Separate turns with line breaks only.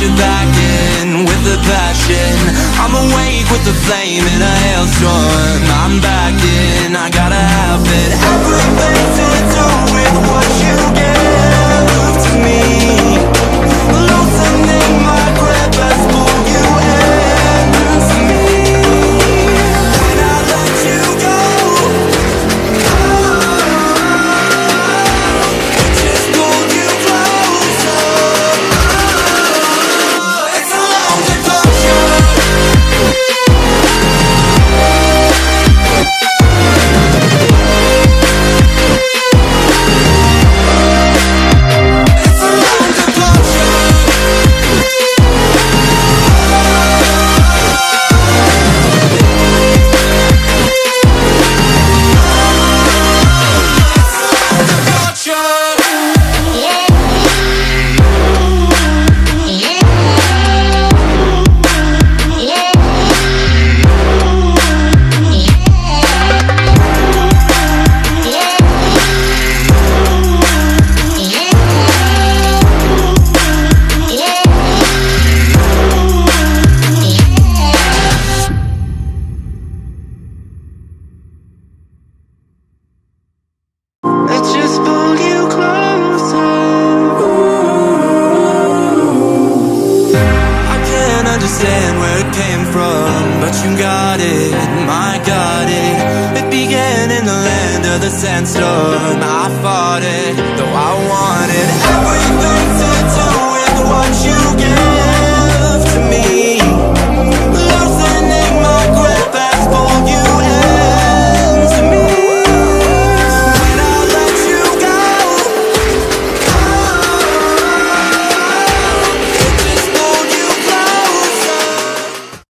you're back in with the passion. I'm awake with the flame in a hailstorm. I'm back in, I gotta have it came from But you got it, my got it. It began in the land of the sandstorm. I fought it.